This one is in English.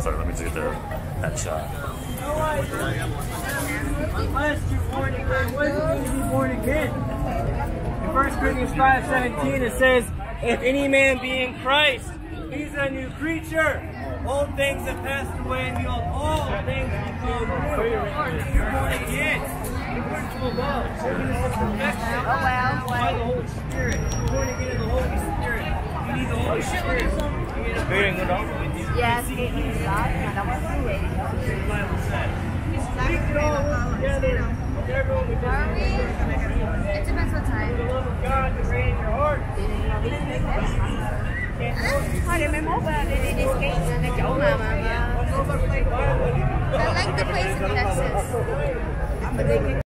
Sorry, let me just get there. That shot. Unless you're born again, what is it mean to be born again? In 1 Corinthians 5 17, it says, If any man be in Christ, he's a new creature. Old things have passed away, and behold, all things become new. You're born again. You're born from above. Holiness and. Oh, wow, By the Holy Spirit. You're born again in the Holy Spirit. You need the Holy Spirit. You need a Spirit with you. Yes, it is do it. Depends what time. the love of God to reign in your heart. Hồi đấy 11 á, đi đi đi skate cái chỗ mà mà, mà I like the place in Texas.